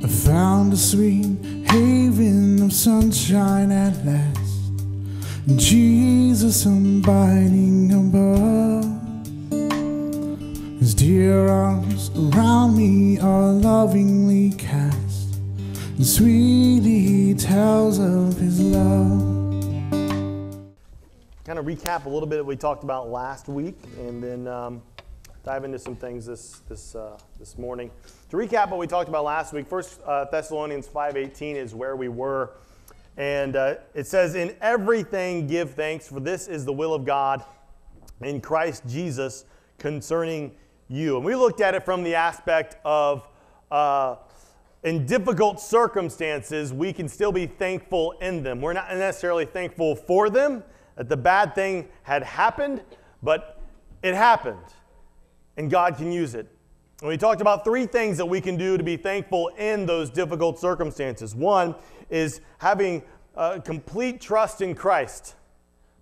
I found a sweet haven of sunshine at last. Jesus abiding above. His dear arms around me are lovingly cast, and sweetly he tells of his love. kind of recap a little bit that we talked about last week, and then um, dive into some things this this uh, this morning. To recap what we talked about last week, First uh, Thessalonians five eighteen is where we were, and uh, it says, "In everything give thanks, for this is the will of God in Christ Jesus concerning you." And we looked at it from the aspect of. Uh, in difficult circumstances, we can still be thankful in them. We're not necessarily thankful for them, that the bad thing had happened, but it happened, and God can use it. And we talked about three things that we can do to be thankful in those difficult circumstances. One is having uh, complete trust in Christ,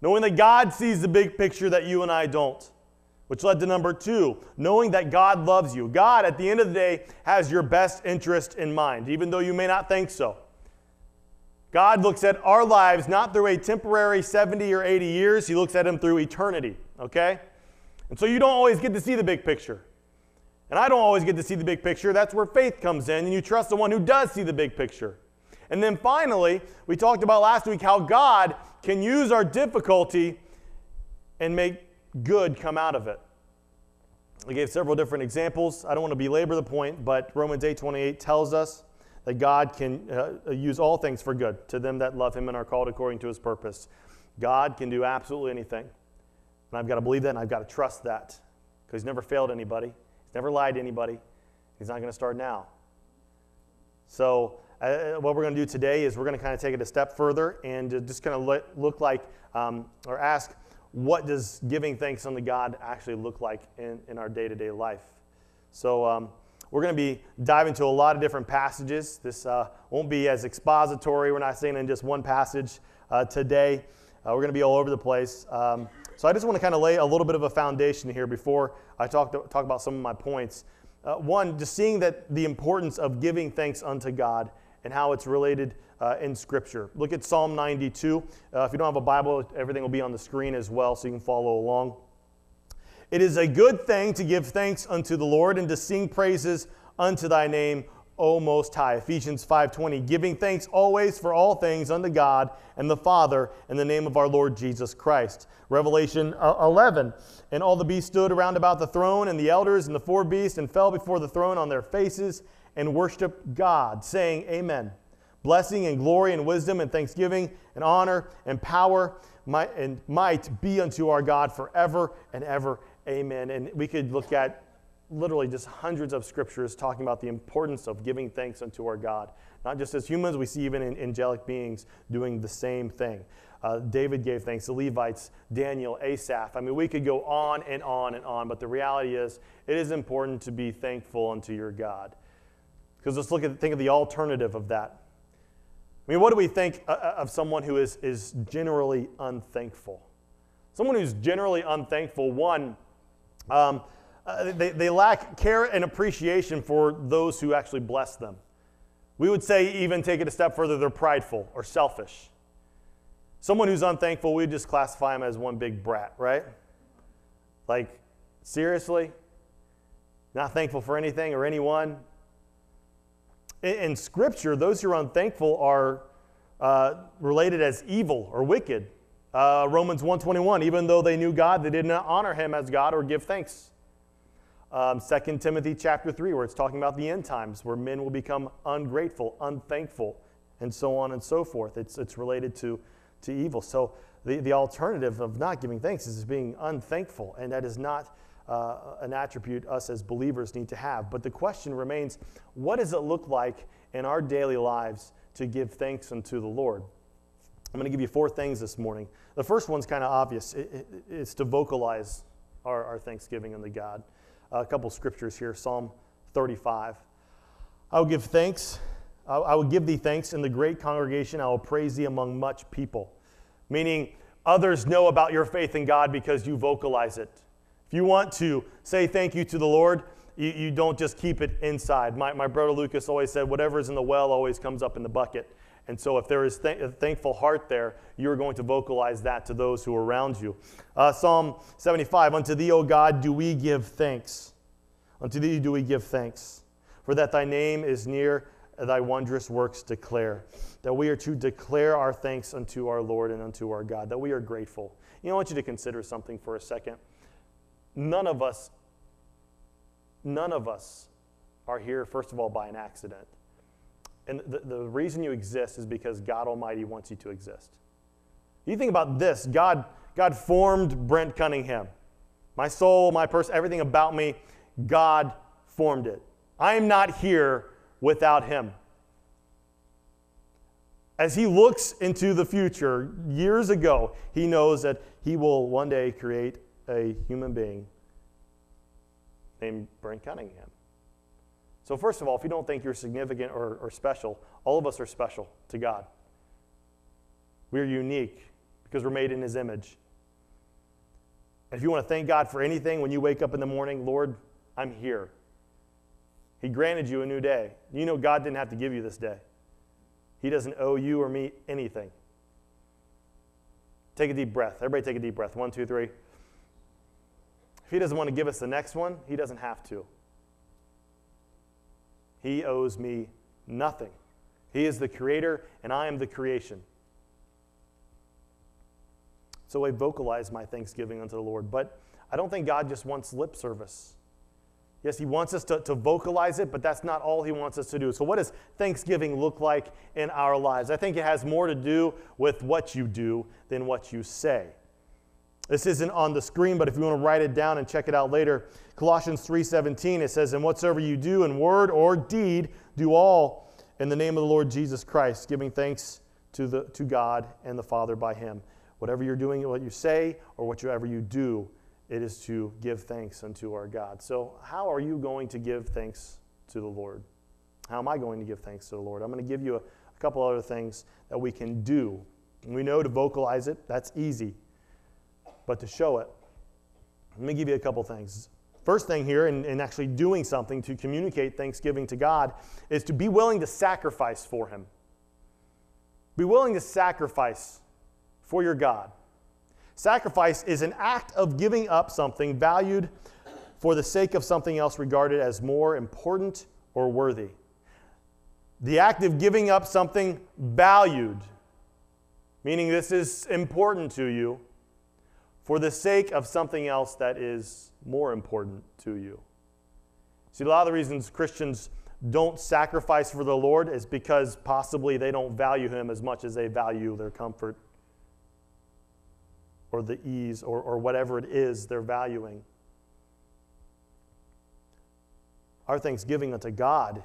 knowing that God sees the big picture that you and I don't. Which led to number two, knowing that God loves you. God, at the end of the day, has your best interest in mind, even though you may not think so. God looks at our lives not through a temporary 70 or 80 years, He looks at them through eternity, okay? And so you don't always get to see the big picture. And I don't always get to see the big picture. That's where faith comes in, and you trust the one who does see the big picture. And then finally, we talked about last week how God can use our difficulty and make good come out of it. We gave several different examples. I don't want to belabor the point, but Romans 8:28 tells us that God can uh, use all things for good to them that love him and are called according to his purpose. God can do absolutely anything. And I've got to believe that and I've got to trust that because he's never failed anybody. He's never lied to anybody. He's not going to start now. So, uh, what we're going to do today is we're going to kind of take it a step further and just kind of look like um, or ask what does giving thanks unto God actually look like in, in our day to day life. So, um, we're going to be diving into a lot of different passages. This uh, won't be as expository. We're not saying in just one passage uh, today. Uh, we're going to be all over the place. Um, so I just want to kind of lay a little bit of a foundation here before I talk, to, talk about some of my points. Uh, one, just seeing that the importance of giving thanks unto God and how it's related uh, in Scripture. Look at Psalm 92. Uh, if you don't have a Bible, everything will be on the screen as well, so you can follow along. It is a good thing to give thanks unto the Lord and to sing praises unto thy name, O Most High. Ephesians 5:20, giving thanks always for all things unto God and the Father in the name of our Lord Jesus Christ. Revelation uh, 11, and all the beasts stood around about the throne and the elders and the four beasts and fell before the throne on their faces and worshiped God, saying, Amen. Blessing and glory and wisdom and thanksgiving and honor and power might, and might be unto our God forever and ever. Amen. And we could look at literally just hundreds of scriptures talking about the importance of giving thanks unto our God. Not just as humans, we see even in angelic beings doing the same thing. Uh, David gave thanks, the Levites, Daniel, Asaph. I mean, we could go on and on and on, but the reality is, it is important to be thankful unto your God. Because let's look at think of the alternative of that. I mean, what do we think uh, uh, of someone who is, is generally unthankful? Someone who's generally unthankful, one, um, uh, they, they lack care and appreciation for those who actually bless them. We would say, even take it a step further, they're prideful or selfish. Someone who's unthankful, we'd just classify them as one big brat, right? Like, seriously? Not thankful for anything or anyone? In, in Scripture, those who are unthankful are uh, related as evil or wicked. Uh, Romans 121, even though they knew God, they did not honor him as God or give thanks. Um, 2 Timothy chapter 3, where it's talking about the end times, where men will become ungrateful, unthankful, and so on and so forth. It's, it's related to, to evil. So the, the alternative of not giving thanks is being unthankful, and that is not uh, an attribute us as believers need to have. But the question remains what does it look like in our daily lives to give thanks unto the Lord? I'm going to give you four things this morning. The first one's kind of obvious it, it, it's to vocalize our, our thanksgiving unto God. A couple scriptures here Psalm 35. I will give thanks. I will give thee thanks in the great congregation. I will praise thee among much people. Meaning, others know about your faith in God because you vocalize it. If you want to say thank you to the Lord, you, you don't just keep it inside. My, my brother Lucas always said, whatever's in the well always comes up in the bucket. And so, if there is th- a thankful heart there, you're going to vocalize that to those who are around you. Uh, Psalm 75 Unto thee, O God, do we give thanks. Unto thee do we give thanks. For that thy name is near, thy wondrous works declare. That we are to declare our thanks unto our Lord and unto our God, that we are grateful. You know, I want you to consider something for a second. None of us, none of us are here, first of all, by an accident. And the, the reason you exist is because God Almighty wants you to exist. You think about this God, God formed Brent Cunningham. My soul, my person, everything about me, God formed it. I am not here without Him. As He looks into the future, years ago, He knows that He will one day create a human being named Brent Cunningham. So, first of all, if you don't think you're significant or, or special, all of us are special to God. We're unique because we're made in His image. And if you want to thank God for anything when you wake up in the morning, Lord, I'm here. He granted you a new day. You know God didn't have to give you this day. He doesn't owe you or me anything. Take a deep breath. Everybody take a deep breath. One, two, three. If He doesn't want to give us the next one, He doesn't have to. He owes me nothing. He is the creator, and I am the creation. So I vocalize my thanksgiving unto the Lord. But I don't think God just wants lip service. Yes, He wants us to, to vocalize it, but that's not all He wants us to do. So, what does Thanksgiving look like in our lives? I think it has more to do with what you do than what you say. This isn't on the screen, but if you want to write it down and check it out later, Colossians 3:17 it says, "And whatsoever you do in word or deed, do all in the name of the Lord Jesus Christ, giving thanks to the to God and the Father by him." Whatever you're doing, what you say or whatever you do, it is to give thanks unto our God. So, how are you going to give thanks to the Lord? How am I going to give thanks to the Lord? I'm going to give you a, a couple other things that we can do. We know to vocalize it, that's easy but to show it. Let me give you a couple things. First thing here, in, in actually doing something to communicate thanksgiving to God, is to be willing to sacrifice for Him. Be willing to sacrifice for your God. Sacrifice is an act of giving up something valued for the sake of something else regarded as more important or worthy. The act of giving up something valued, meaning this is important to you, for the sake of something else that is more important to you. See, a lot of the reasons Christians don't sacrifice for the Lord is because possibly they don't value Him as much as they value their comfort or the ease or, or whatever it is they're valuing. Our thanksgiving unto God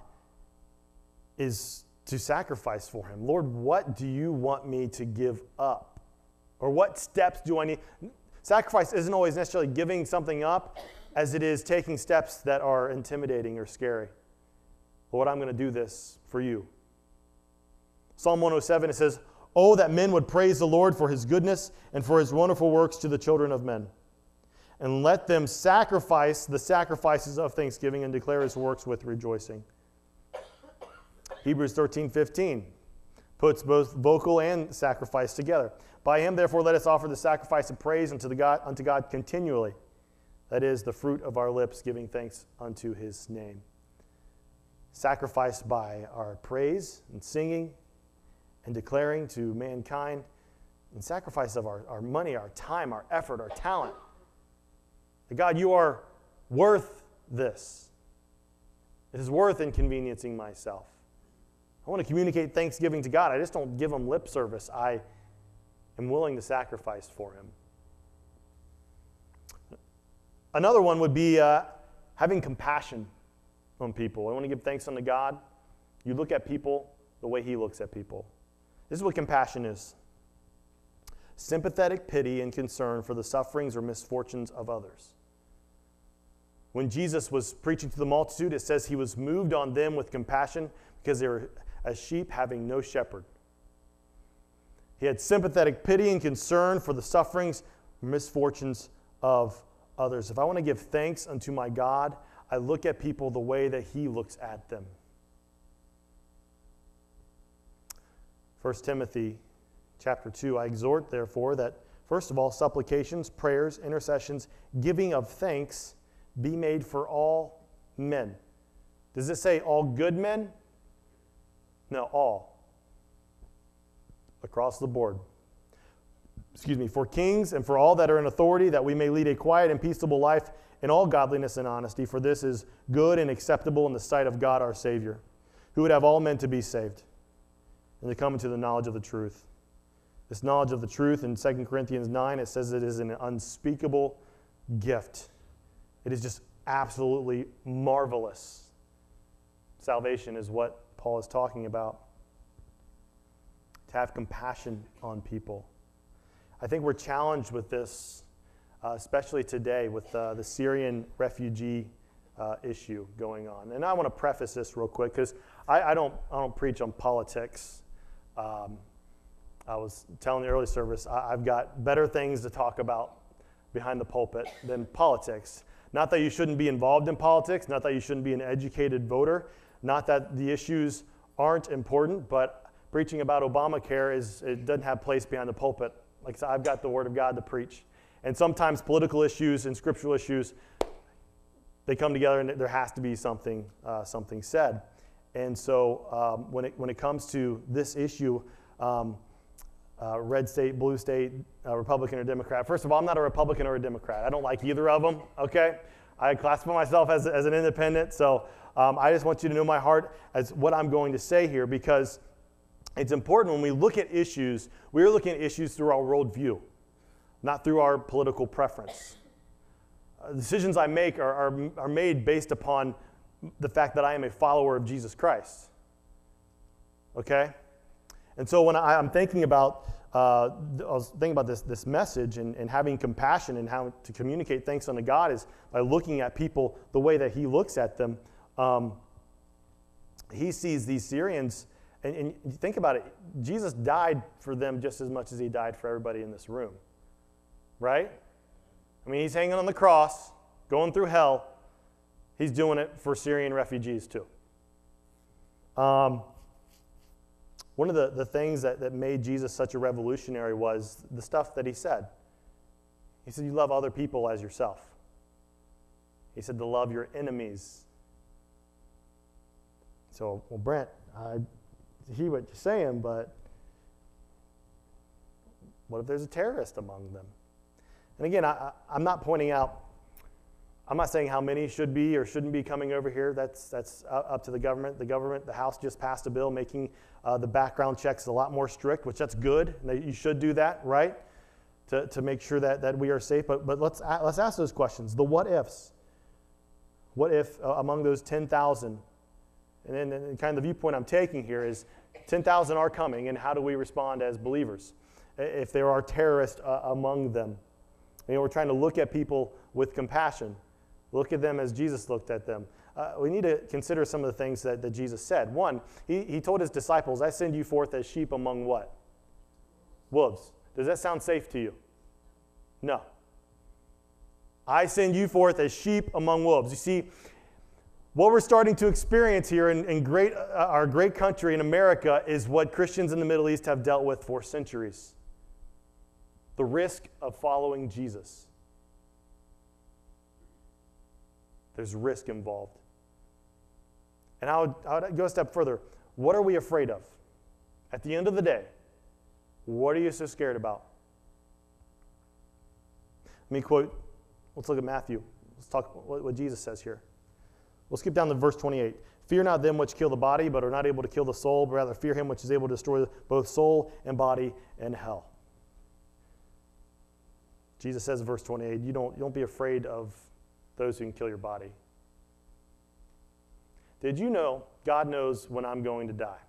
is to sacrifice for Him. Lord, what do you want me to give up? Or what steps do I need? Sacrifice isn't always necessarily giving something up as it is taking steps that are intimidating or scary. Lord, I'm going to do this for you. Psalm 107, it says, Oh, that men would praise the Lord for his goodness and for his wonderful works to the children of men. And let them sacrifice the sacrifices of thanksgiving and declare his works with rejoicing. Hebrews 13, 15 puts both vocal and sacrifice together. By him, therefore, let us offer the sacrifice of praise unto, the God, unto God continually. That is the fruit of our lips, giving thanks unto his name. Sacrifice by our praise and singing and declaring to mankind, and sacrifice of our, our money, our time, our effort, our talent. That God, you are worth this. It is worth inconveniencing myself. I want to communicate thanksgiving to God. I just don't give him lip service. I am willing to sacrifice for him. Another one would be uh, having compassion on people. I want to give thanks unto God. You look at people the way He looks at people. This is what compassion is sympathetic pity and concern for the sufferings or misfortunes of others. When Jesus was preaching to the multitude, it says he was moved on them with compassion because they were as sheep having no shepherd. He had sympathetic pity and concern for the sufferings, misfortunes of others. If I want to give thanks unto my God, I look at people the way that He looks at them. 1 Timothy chapter 2 I exhort, therefore, that first of all, supplications, prayers, intercessions, giving of thanks be made for all men. Does it say all good men? No, all. Across the board. Excuse me, for kings and for all that are in authority, that we may lead a quiet and peaceable life in all godliness and honesty, for this is good and acceptable in the sight of God our Savior, who would have all men to be saved and to come into the knowledge of the truth. This knowledge of the truth in 2 Corinthians 9, it says it is an unspeakable gift. It is just absolutely marvelous. Salvation is what Paul is talking about. To have compassion on people. I think we're challenged with this, uh, especially today with uh, the Syrian refugee uh, issue going on. And I want to preface this real quick because I, I, don't, I don't preach on politics. Um, I was telling the early service, I, I've got better things to talk about behind the pulpit than politics. Not that you shouldn't be involved in politics, not that you shouldn't be an educated voter, not that the issues aren't important, but preaching about Obamacare is it doesn't have place behind the pulpit. Like I said, I've got the word of God to preach. And sometimes political issues and scriptural issues, they come together and there has to be something, uh, something said. And so um, when, it, when it comes to this issue, um, uh, red state, blue state, uh, Republican or Democrat. First of all, I'm not a Republican or a Democrat. I don't like either of them, okay? I classify myself as, as an independent, so um, I just want you to know my heart as what I'm going to say here because it's important when we look at issues, we're looking at issues through our worldview, not through our political preference. Uh, decisions I make are, are, are made based upon the fact that I am a follower of Jesus Christ. Okay? And so when I, am thinking about, uh, I was thinking about this, this message and, and having compassion and how to communicate thanks unto God is by looking at people the way that He looks at them. Um, he sees these Syrians, and, and think about it, Jesus died for them just as much as He died for everybody in this room. Right? I mean, He's hanging on the cross, going through hell. He's doing it for Syrian refugees too. Um, one of the, the things that, that made Jesus such a revolutionary was the stuff that he said. He said, You love other people as yourself. He said, To love your enemies. So, well, Brent, I hear what you're saying, but what if there's a terrorist among them? And again, I, I'm not pointing out I'm not saying how many should be or shouldn't be coming over here. That's, that's up to the government. The government, the House just passed a bill making uh, the background checks a lot more strict, which that's good. You should do that, right? To, to make sure that, that we are safe. But, but let's, let's ask those questions. The what ifs. What if uh, among those 10,000, and then and kind of the viewpoint I'm taking here is 10,000 are coming, and how do we respond as believers? If there are terrorists uh, among them. You know, we're trying to look at people with compassion. Look at them as Jesus looked at them. Uh, we need to consider some of the things that, that Jesus said. One, he, he told his disciples, I send you forth as sheep among what? Wolves. Does that sound safe to you? No. I send you forth as sheep among wolves. You see, what we're starting to experience here in, in great, uh, our great country in America is what Christians in the Middle East have dealt with for centuries the risk of following Jesus. There's risk involved. And I would, I would go a step further. What are we afraid of? At the end of the day, what are you so scared about? Let me quote, let's look at Matthew. Let's talk what, what Jesus says here. We'll skip down to verse 28. Fear not them which kill the body, but are not able to kill the soul, but rather fear him which is able to destroy both soul and body in hell. Jesus says in verse 28, you don't, you don't be afraid of those who can kill your body. Did you know God knows when I'm going to die?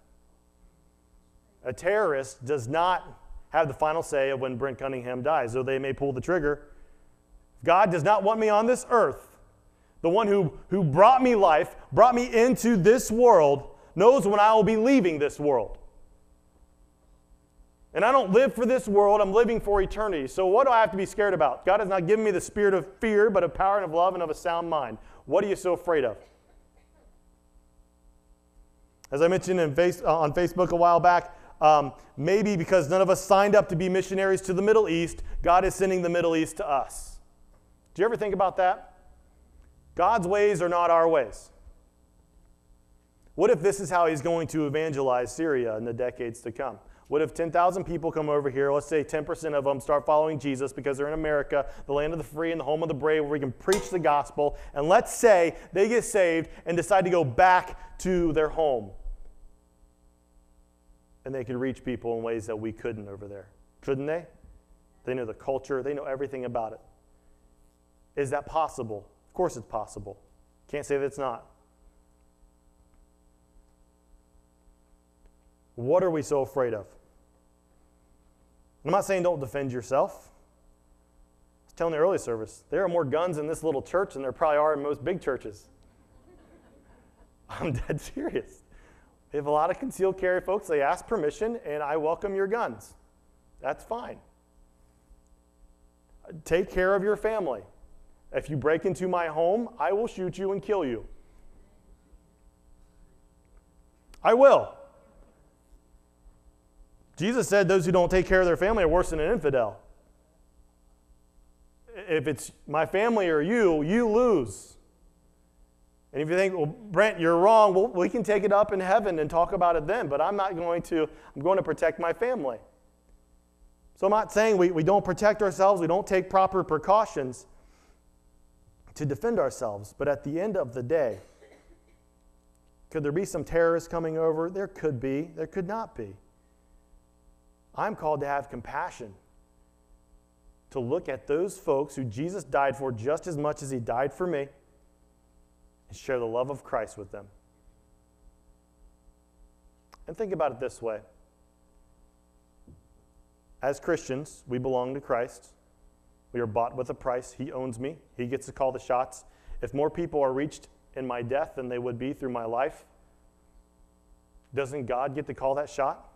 A terrorist does not have the final say of when Brent Cunningham dies, though they may pull the trigger. God does not want me on this earth. The one who, who brought me life, brought me into this world, knows when I will be leaving this world. And I don't live for this world, I'm living for eternity. So, what do I have to be scared about? God has not given me the spirit of fear, but of power and of love and of a sound mind. What are you so afraid of? As I mentioned face, uh, on Facebook a while back, um, maybe because none of us signed up to be missionaries to the Middle East, God is sending the Middle East to us. Do you ever think about that? God's ways are not our ways. What if this is how he's going to evangelize Syria in the decades to come? What if 10,000 people come over here? Let's say 10% of them start following Jesus because they're in America, the land of the free and the home of the brave, where we can preach the gospel. And let's say they get saved and decide to go back to their home. And they can reach people in ways that we couldn't over there. Couldn't they? They know the culture, they know everything about it. Is that possible? Of course it's possible. Can't say that it's not. What are we so afraid of? I'm not saying don't defend yourself. I was telling the early service, there are more guns in this little church than there probably are in most big churches. I'm dead serious. We have a lot of concealed carry folks. They ask permission, and I welcome your guns. That's fine. Take care of your family. If you break into my home, I will shoot you and kill you. I will. Jesus said those who don't take care of their family are worse than an infidel. If it's my family or you, you lose. And if you think, well, Brent, you're wrong, well, we can take it up in heaven and talk about it then, but I'm not going to, I'm going to protect my family. So I'm not saying we, we don't protect ourselves, we don't take proper precautions to defend ourselves, but at the end of the day, could there be some terrorists coming over? There could be, there could not be. I'm called to have compassion, to look at those folks who Jesus died for just as much as he died for me, and share the love of Christ with them. And think about it this way as Christians, we belong to Christ. We are bought with a price. He owns me, He gets to call the shots. If more people are reached in my death than they would be through my life, doesn't God get to call that shot?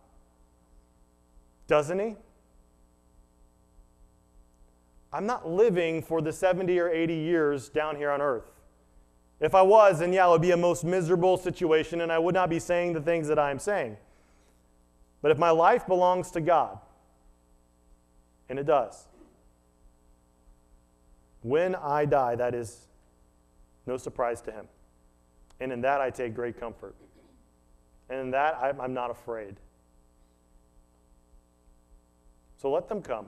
Doesn't He? I'm not living for the 70 or 80 years down here on earth. If I was, then yeah, it would be a most miserable situation and I would not be saying the things that I'm saying. But if my life belongs to God, and it does, when I die, that is no surprise to Him. And in that I take great comfort. And in that I'm not afraid. So let them come.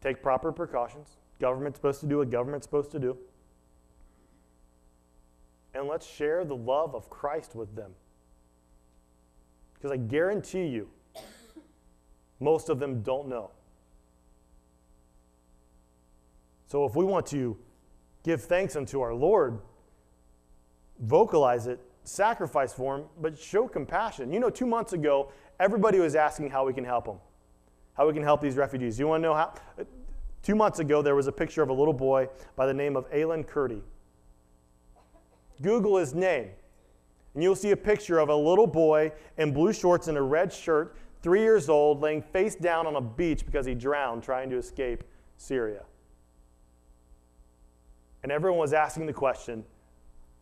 Take proper precautions. Government's supposed to do what government's supposed to do. And let's share the love of Christ with them. Because I guarantee you, most of them don't know. So if we want to give thanks unto our Lord, vocalize it, sacrifice for Him, but show compassion. You know, two months ago, everybody was asking how we can help them how we can help these refugees. You want to know how? Two months ago, there was a picture of a little boy by the name of Alan Kurdi. Google his name, and you'll see a picture of a little boy in blue shorts and a red shirt, three years old, laying face down on a beach because he drowned trying to escape Syria. And everyone was asking the question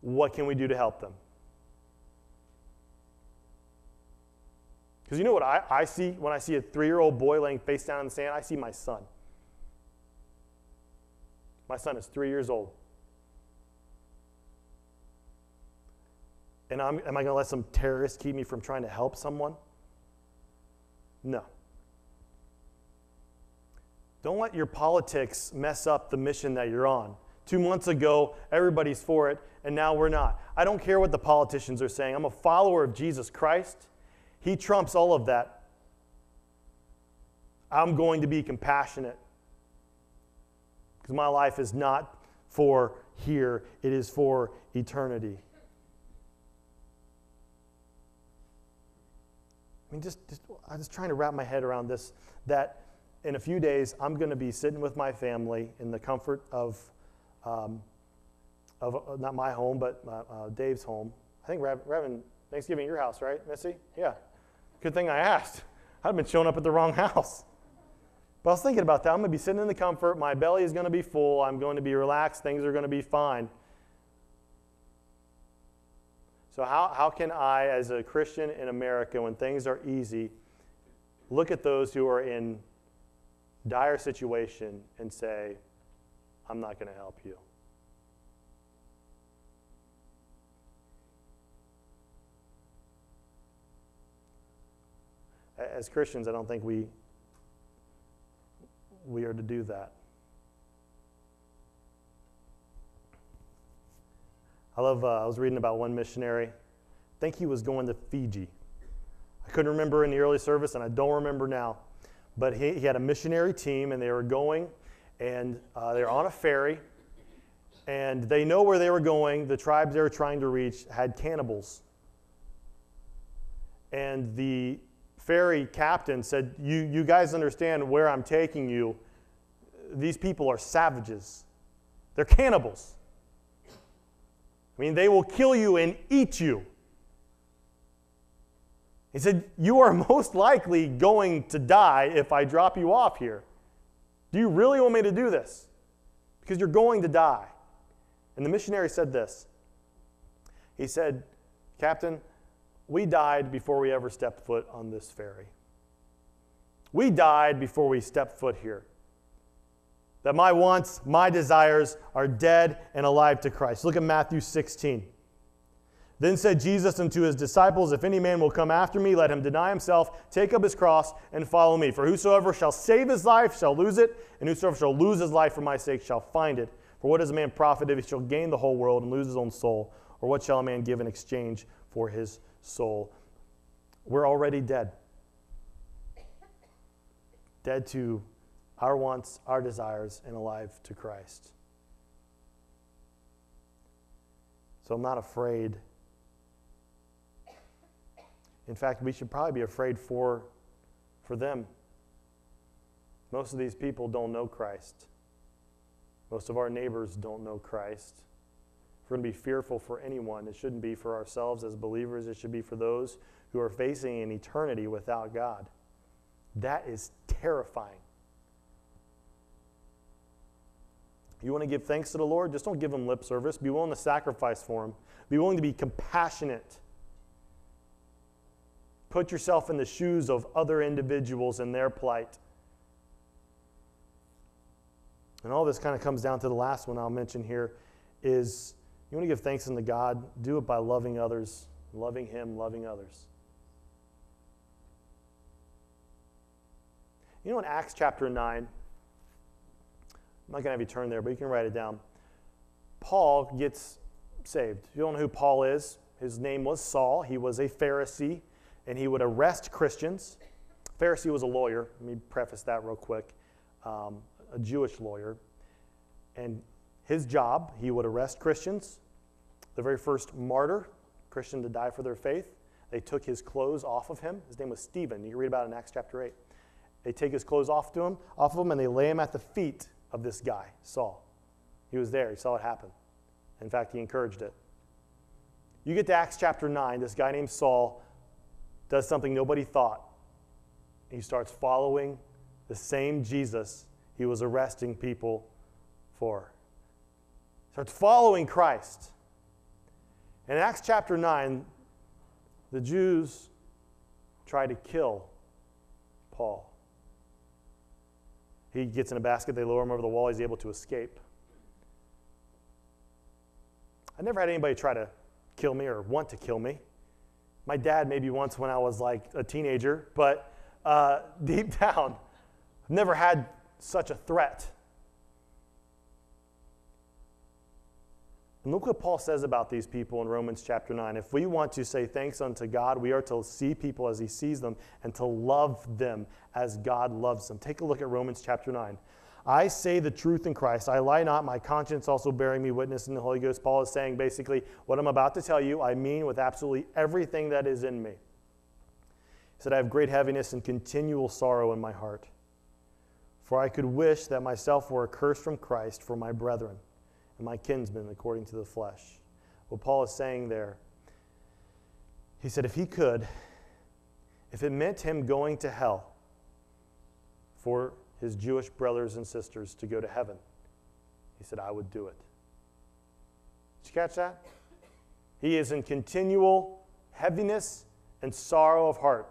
what can we do to help them? Because you know what I, I see when I see a three year old boy laying face down in the sand? I see my son. My son is three years old. And I'm, am I going to let some terrorist keep me from trying to help someone? No. Don't let your politics mess up the mission that you're on. Two months ago, everybody's for it, and now we're not. I don't care what the politicians are saying. I'm a follower of Jesus Christ. He trumps all of that. I'm going to be compassionate because my life is not for here, it is for eternity. I mean, just, just I'm just trying to wrap my head around this that in a few days, I'm going to be sitting with my family in the comfort of, um, of uh, not my home, but uh, uh, Dave's home. I think we're having Thanksgiving your house, right, Missy? Yeah. Good thing I asked. I'd have been showing up at the wrong house. But I was thinking about that. I'm going to be sitting in the comfort. My belly is going to be full. I'm going to be relaxed. Things are going to be fine. So, how, how can I, as a Christian in America, when things are easy, look at those who are in dire situation and say, I'm not going to help you? As Christians, I don't think we, we are to do that. I love, uh, I was reading about one missionary. I think he was going to Fiji. I couldn't remember in the early service, and I don't remember now. But he, he had a missionary team, and they were going, and uh, they're on a ferry, and they know where they were going. The tribes they were trying to reach had cannibals. And the ferry captain said, you, you guys understand where I'm taking you. These people are savages, they're cannibals. I mean, they will kill you and eat you. He said, You are most likely going to die if I drop you off here. Do you really want me to do this? Because you're going to die. And the missionary said this He said, Captain, we died before we ever stepped foot on this ferry. We died before we stepped foot here. That my wants, my desires are dead and alive to Christ. Look at Matthew 16. Then said Jesus unto his disciples, If any man will come after me, let him deny himself, take up his cross, and follow me. For whosoever shall save his life shall lose it, and whosoever shall lose his life for my sake shall find it. For what is a man profit if he shall gain the whole world and lose his own soul? Or what shall a man give in exchange for his soul. We're already dead. Dead to our wants, our desires, and alive to Christ. So I'm not afraid. In fact, we should probably be afraid for, for them. Most of these people don't know Christ. Most of our neighbors don't know Christ. If we're going to be fearful for anyone, it shouldn't be for ourselves as believers, it should be for those who are facing an eternity without God. That is terrifying. You want to give thanks to the Lord? Just don't give him lip service. Be willing to sacrifice for him. Be willing to be compassionate. Put yourself in the shoes of other individuals and their plight. And all this kind of comes down to the last one I'll mention here is you want to give thanks unto God? Do it by loving others, loving Him, loving others. You know, in Acts chapter 9, I'm not going to have you turn there, but you can write it down. Paul gets saved. You don't know who Paul is. His name was Saul. He was a Pharisee, and he would arrest Christians. Pharisee was a lawyer. Let me preface that real quick. Um, a Jewish lawyer. And his job, he would arrest Christians. The very first martyr, Christian to die for their faith, they took his clothes off of him. His name was Stephen. You can read about it in Acts chapter 8. They take his clothes off to him, off of him, and they lay him at the feet of this guy, Saul. He was there. He saw it happen. In fact, he encouraged it. You get to Acts chapter 9, this guy named Saul does something nobody thought. He starts following the same Jesus he was arresting people for starts following Christ. In Acts chapter 9, the Jews try to kill Paul. He gets in a basket, they lower him over the wall, he's able to escape. I never had anybody try to kill me or want to kill me. My dad, maybe once when I was like a teenager, but uh, deep down, I've never had such a threat. And look what Paul says about these people in Romans chapter 9. If we want to say thanks unto God, we are to see people as he sees them and to love them as God loves them. Take a look at Romans chapter 9. I say the truth in Christ. I lie not, my conscience also bearing me witness in the Holy Ghost. Paul is saying basically, what I'm about to tell you, I mean with absolutely everything that is in me. He said, I have great heaviness and continual sorrow in my heart. For I could wish that myself were accursed from Christ for my brethren and my kinsmen according to the flesh. What Paul is saying there, he said, if he could, if it meant him going to hell for his Jewish brothers and sisters to go to heaven, he said, I would do it. Did you catch that? He is in continual heaviness and sorrow of heart.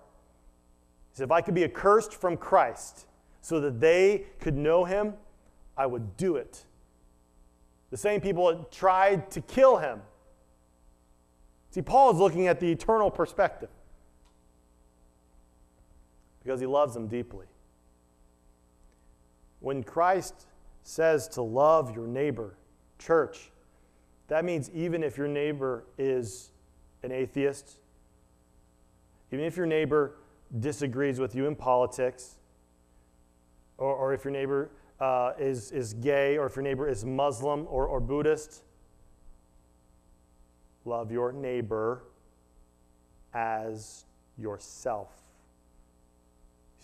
He said, If I could be accursed from Christ so that they could know him, I would do it. The same people that tried to kill him. See, Paul is looking at the eternal perspective because he loves them deeply. When Christ says to love your neighbor, church, that means even if your neighbor is an atheist, even if your neighbor disagrees with you in politics, or, or if your neighbor uh, is, is gay, or if your neighbor is Muslim or, or Buddhist, love your neighbor as yourself.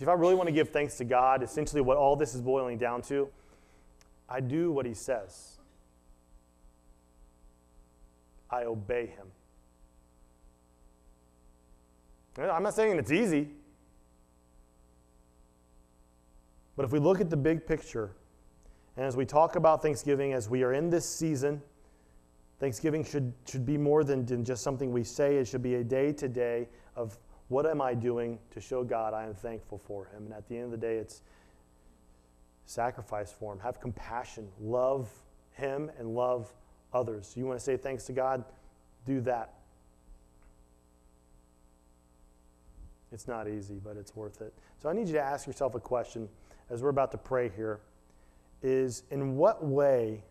If I really want to give thanks to God, essentially what all this is boiling down to, I do what He says. I obey Him. I'm not saying it's easy. But if we look at the big picture, and as we talk about Thanksgiving, as we are in this season, Thanksgiving should, should be more than, than just something we say. It should be a day to day of what am I doing to show God I am thankful for Him. And at the end of the day, it's sacrifice for Him. Have compassion. Love Him and love others. You want to say thanks to God? Do that. It's not easy, but it's worth it. So I need you to ask yourself a question as we're about to pray here is in what way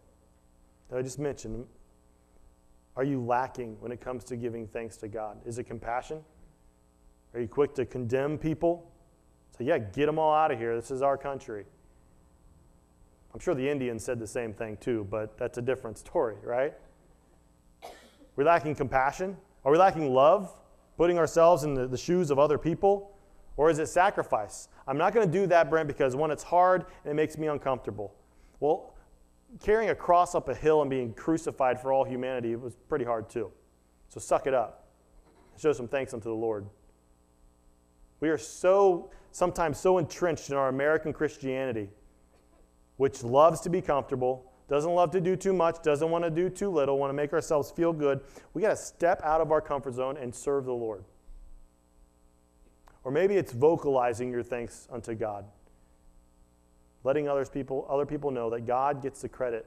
that I just mentioned are you lacking when it comes to giving thanks to God? Is it compassion? Are you quick to condemn people? Say, yeah, get them all out of here. This is our country. I'm sure the Indians said the same thing too, but that's a different story, right? We're lacking compassion? Are we lacking love? Putting ourselves in the, the shoes of other people? Or is it sacrifice? I'm not going to do that, Brent, because one, it's hard and it makes me uncomfortable. Well, carrying a cross up a hill and being crucified for all humanity was pretty hard too. So suck it up. Show some thanks unto the Lord. We are so, sometimes so entrenched in our American Christianity, which loves to be comfortable, doesn't love to do too much, doesn't want to do too little, want to make ourselves feel good. We got to step out of our comfort zone and serve the Lord. Or maybe it's vocalizing your thanks unto God. Letting others people, other people know that God gets the credit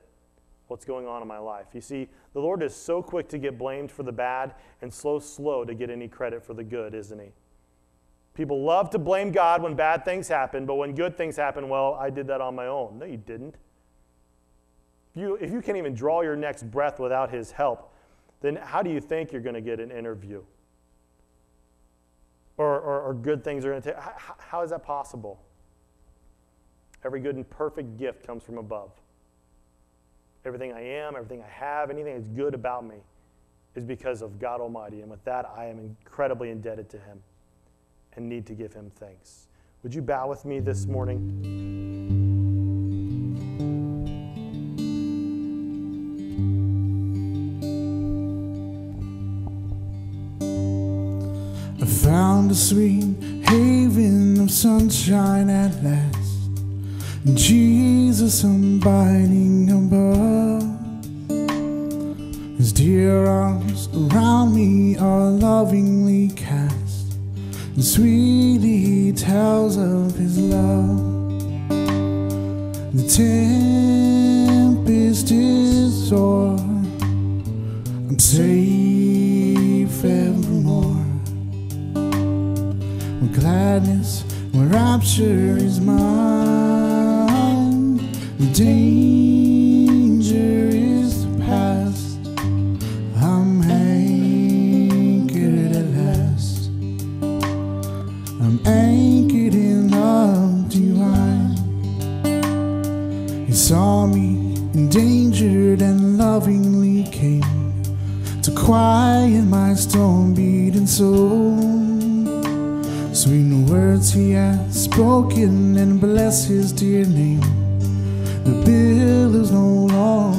what's going on in my life. You see, the Lord is so quick to get blamed for the bad and so slow to get any credit for the good, isn't he? People love to blame God when bad things happen, but when good things happen, well, I did that on my own. No, you didn't. If you, if you can't even draw your next breath without His help, then how do you think you're going to get an interview? or, or, or good things are going to take. How, how is that possible? Every good and perfect gift comes from above. Everything I am, everything I have, anything that's good about me is because of God Almighty. And with that, I am incredibly indebted to Him and need to give Him thanks. Would you bow with me this morning? I found a sweet haven of sunshine at last. Jesus abiding above. His dear arms around me are lovingly cast, and sweetly he tells of his love. The tempest is o'er, I'm safe evermore When gladness, when rapture is mine. The danger quiet my storm beating soul. Sweet words he has spoken and bless his dear name. The billows no longer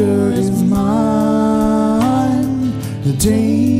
is mine. The danger